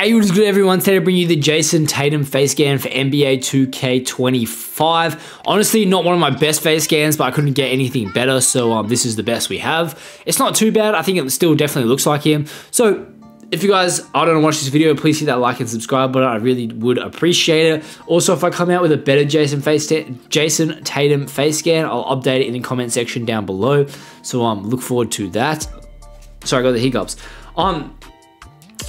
Hey, what is good everyone? Today to bring you the Jayson Tatum face scan for NBA 2K25. Honestly, not one of my best face scans, but I couldn't get anything better, so um, this is the best we have. It's not too bad. I think it still definitely looks like him. So if you guys are to watch this video, please hit that like and subscribe button. I really would appreciate it. Also, if I come out with a better Jayson face Jayson Tatum face scan, I'll update it in the comment section down below. So um, look forward to that. Sorry, I got the hiccups. Um,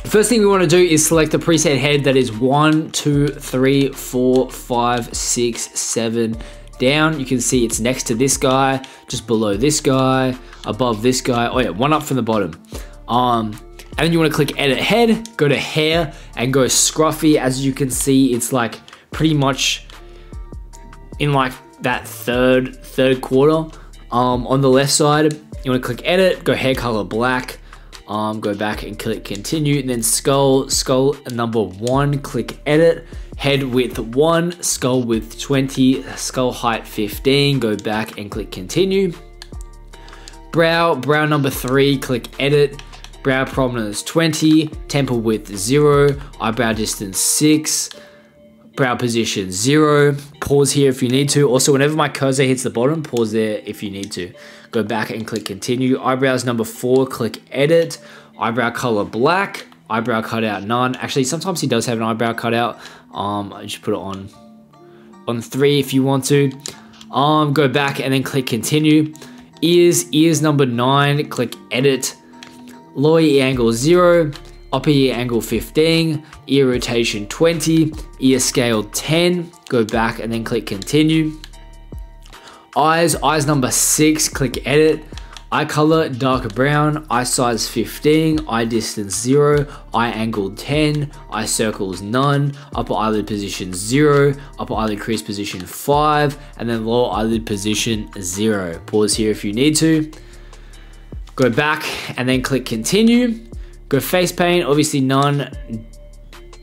First thing we want to do is select the preset head that is one, two, three, four, five, six, seven, down. You can see it's next to this guy, just below this guy, above this guy. Oh yeah, one up from the bottom. Um, and then you want to click edit head, go to hair and go scruffy. As you can see, it's like pretty much in like that third, third quarter. Um, on the left side, you want to click edit, go hair color black, um, go back and click continue, and then skull, skull number one, click edit, head width one, skull width 20, skull height 15, go back and click continue. Brow, brow number three, click edit, brow prominence 20, temple width zero, eyebrow distance six, brow position zero. Pause here if you need to. Also, whenever my cursor hits the bottom, pause there if you need to. Go back and click continue. Eyebrows number four, click edit. Eyebrow color black. Eyebrow cutout none. Actually, sometimes he does have an eyebrow cutout. Um, I just put it on on three if you want to. Um, go back and then click continue. Ears, ears number nine, click edit. Lower ear angle zero upper ear angle 15, ear rotation 20, ear scale 10, go back and then click continue. Eyes, eyes number 6, click edit. Eye color, darker brown, eye size 15, eye distance 0, eye angle 10, eye circles none, upper eyelid position 0, upper eyelid crease position 5, and then lower eyelid position 0. Pause here if you need to. Go back and then click continue. Go face paint, obviously none.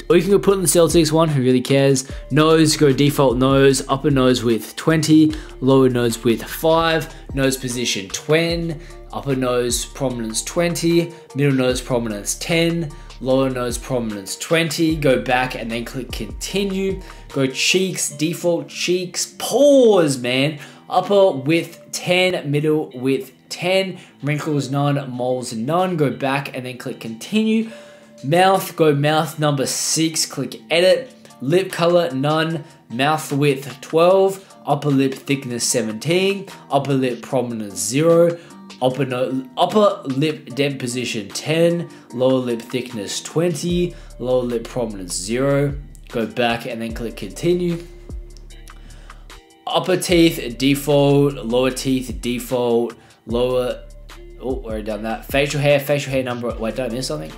Or you can go put in the Celtics one, who really cares. Nose, go default nose, upper nose width 20, lower nose width 5, nose position 20, upper nose prominence 20, middle nose prominence 10, lower nose prominence 20, go back and then click continue, go cheeks, default cheeks, pause man, upper width 10, middle width 10, wrinkles none, moles none, go back and then click continue. Mouth, go mouth number 6, click edit. Lip color none, mouth width 12, upper lip thickness 17, upper lip prominence 0, upper, no, upper lip dent position 10, lower lip thickness 20, lower lip prominence 0. Go back and then click continue. Upper teeth default, lower teeth default, lower, oh, already done that. Facial hair, facial hair number, wait, don't miss something?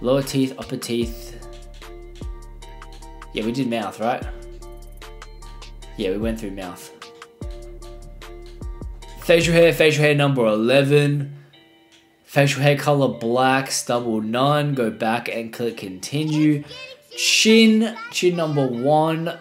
Lower teeth, upper teeth. Yeah, we did mouth, right? Yeah, we went through mouth. Facial hair, facial hair number 11. Facial hair color black, stubble none. Go back and click continue. Chin, chin number one.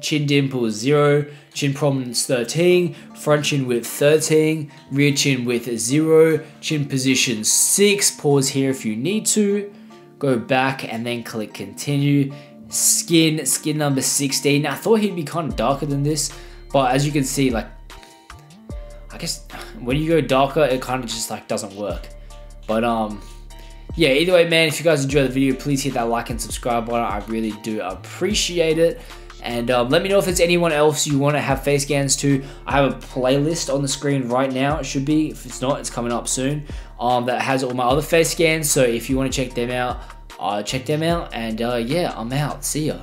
Chin dimple 0, chin prominence 13, front chin width 13, rear chin width 0, chin position 6, pause here if you need to, go back and then click continue. Skin, skin number 16, now, I thought he'd be kind of darker than this, but as you can see, like, I guess when you go darker, it kind of just like doesn't work. But um, yeah, either way, man, if you guys enjoyed the video, please hit that like and subscribe button. I really do appreciate it. And um, let me know if there's anyone else you want to have face scans to. I have a playlist on the screen right now. It should be. If it's not, it's coming up soon. Um, that has all my other face scans. So if you want to check them out, uh, check them out. And uh, yeah, I'm out. See ya.